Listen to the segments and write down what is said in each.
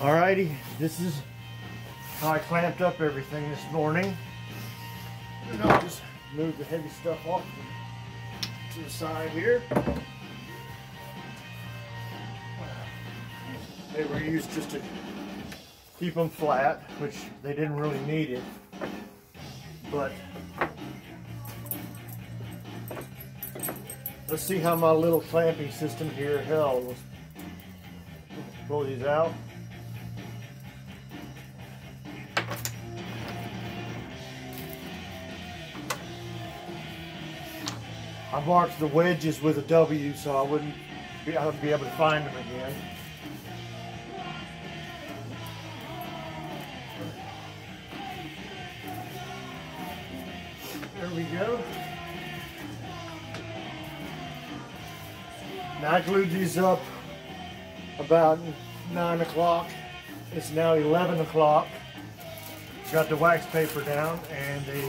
Alrighty, this is how I clamped up everything this morning. And I'll just move the heavy stuff off to the side here. They were used just to keep them flat, which they didn't really need it. But let's see how my little clamping system here held. Pull these out. I marked the wedges with a W so I wouldn't be, I would be able to find them again. There we go. Now I glued these up about 9 o'clock. It's now 11 o'clock. Got the wax paper down and they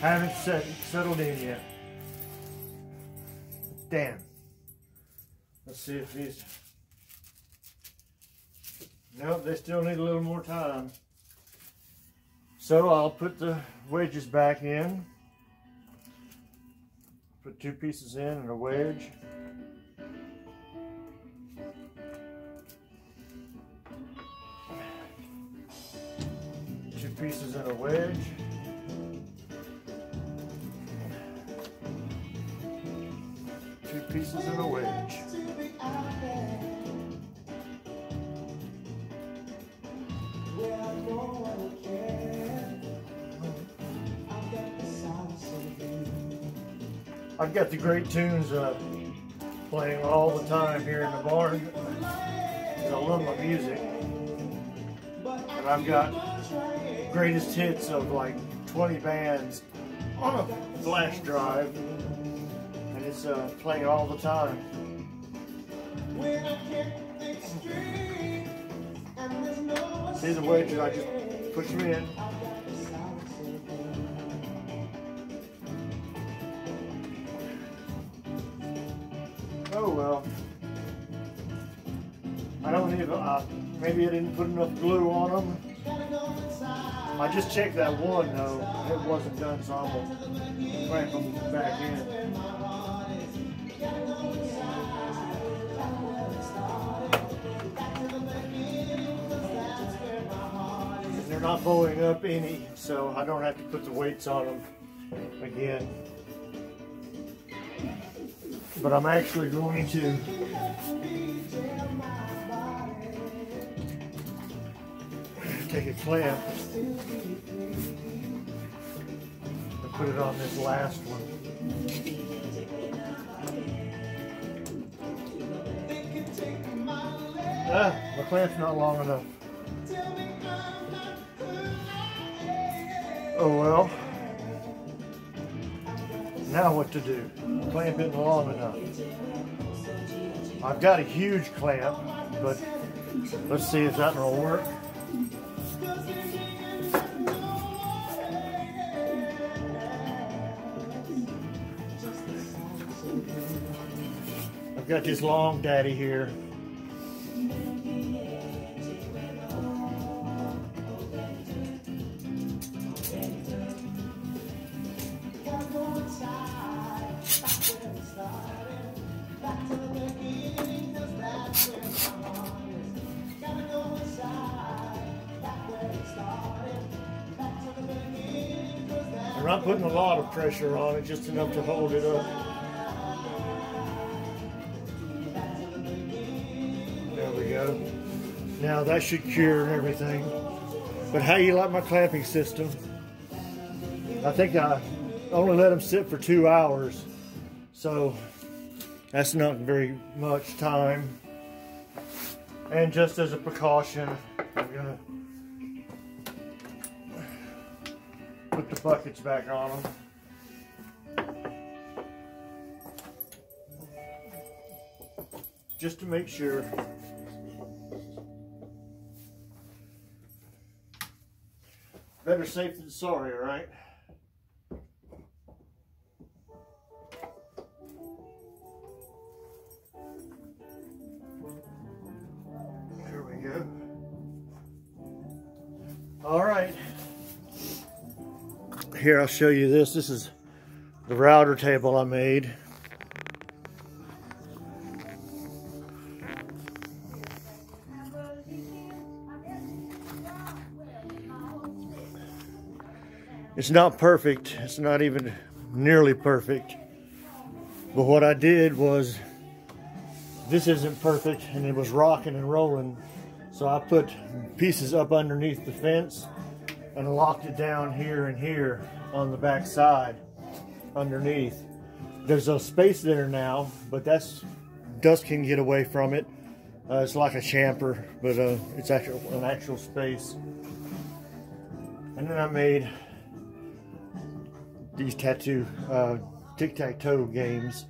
haven't set, settled in yet. Damn. Let's see if these... Nope, they still need a little more time. So I'll put the wedges back in. Put two pieces in and a wedge. Two pieces and a wedge. Pieces and a wedge. I've got the great tunes uh, playing all the time here in the barn. I love my music. And I've got greatest hits of like 20 bands on a flash drive. It's uh, playing all the time. See the wedges, I just push them in. Oh well. I don't even, uh, maybe I didn't put enough glue on them. I just checked that one though. It wasn't done, so I'm gonna clamp them back in. Not bowing up any, so I don't have to put the weights on them again. But I'm actually going to take a clamp and put it on this last one. Ah, my clamp's not long enough. Oh well. Now what to do? Clamp isn't long enough. I've got a huge clamp, but let's see if that will work. I've got this long daddy here. I'm not putting a lot of pressure on it, just enough to hold it up. There we go. Now that should cure everything. But how you like my clamping system? I think I only let them sit for two hours. So that's not very much time. And just as a precaution, I'm gonna put the buckets back on them. Just to make sure. Better safe than sorry, all right? There we go. All right. Here, I'll show you this. This is the router table I made. It's not perfect. It's not even nearly perfect. But what I did was, this isn't perfect and it was rocking and rolling. So I put pieces up underneath the fence and locked it down here and here on the back side underneath. There's a space there now, but that's dust can get away from it. Uh, it's like a chamfer, but uh, it's actual an actual space. And then I made these tattoo uh, tic-tac-toe games.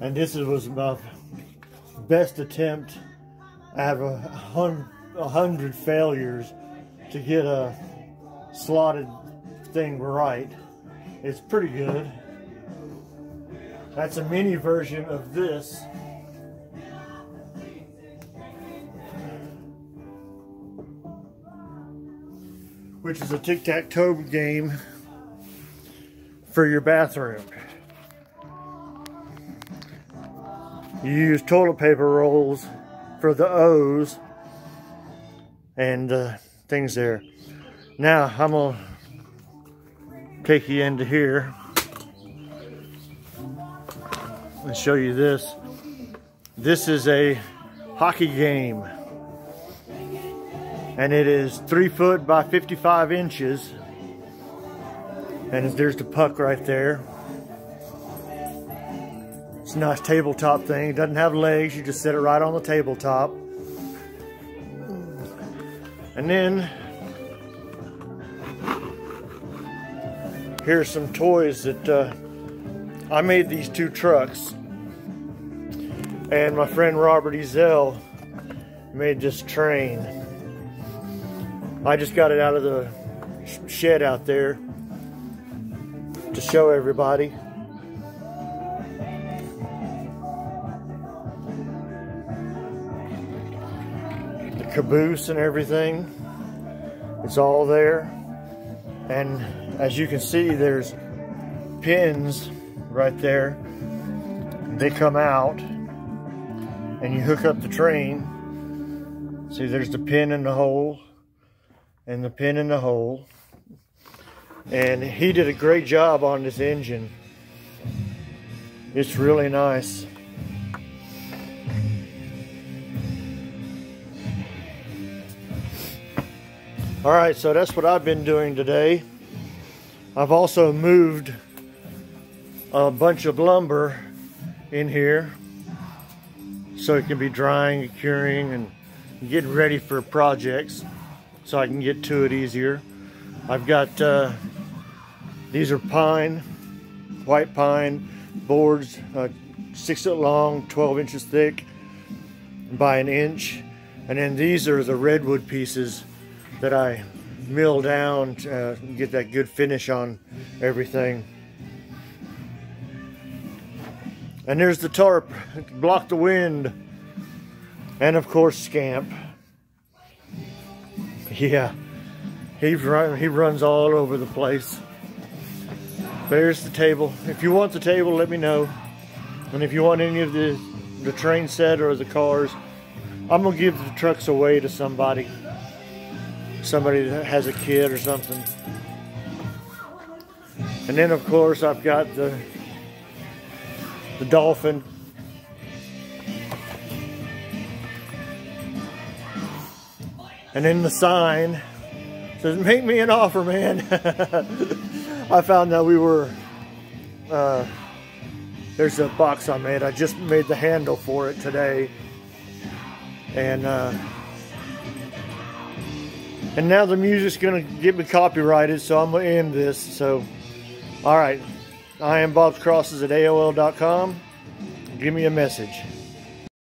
And this was my best attempt. I have a, hundred, a hundred failures to get a slotted thing right. It's pretty good. That's a mini version of this. Which is a tic-tac-toe game for your bathroom. You use toilet paper rolls for the O's and uh, things there. Now I'm gonna take you into here and show you this. This is a hockey game and it is three foot by 55 inches and there's the puck right there. It's a nice tabletop thing. It doesn't have legs. You just set it right on the tabletop. And then here's some toys that uh, I made these two trucks. And my friend Robert Ezel made this train. I just got it out of the shed out there to show everybody. Caboose and everything, it's all there. And as you can see, there's pins right there. They come out and you hook up the train. See, there's the pin in the hole and the pin in the hole. And he did a great job on this engine. It's really nice. All right, so that's what I've been doing today. I've also moved a bunch of lumber in here so it can be drying and curing and getting ready for projects so I can get to it easier. I've got, uh, these are pine, white pine boards, uh, six foot long, 12 inches thick by an inch. And then these are the redwood pieces that I mill down to uh, get that good finish on everything. And there's the tarp, block the wind. And of course, Scamp. Yeah, he, run, he runs all over the place. There's the table. If you want the table, let me know. And if you want any of the, the train set or the cars, I'm gonna give the trucks away to somebody. Somebody that has a kid or something. And then of course I've got the the dolphin. And then the sign says, make me an offer, man. I found that we were, uh, there's a box I made. I just made the handle for it today. And, uh, and now the music's gonna get me copyrighted, so I'm gonna end this. So, all right. I am Bob's Crosses at AOL.com. Give me a message.